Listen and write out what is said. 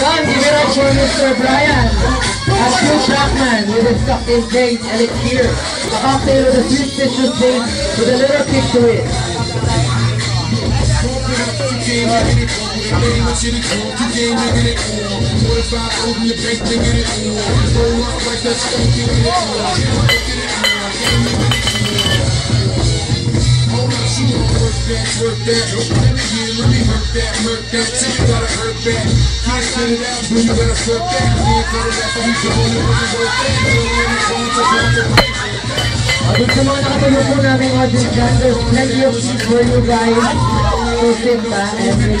John, give it up for Mr. Brian. At Blue Blackman with his cocktail date and it's here. A cocktail with a sweet citrus date with a little kick to it. Open your bank, get it. Roll up like that's that, work that. Don't play me here, let me hurt that, hurt that. Tell you gotta hurt that. Can't send it out, but you gotta flip that. Can't cut it out, but you going, it wasn't worth that. Don't let it go to अभी तुम्हारे आप लोगों ने अभी आज जान दो plenty of shit for you तो से बाहर है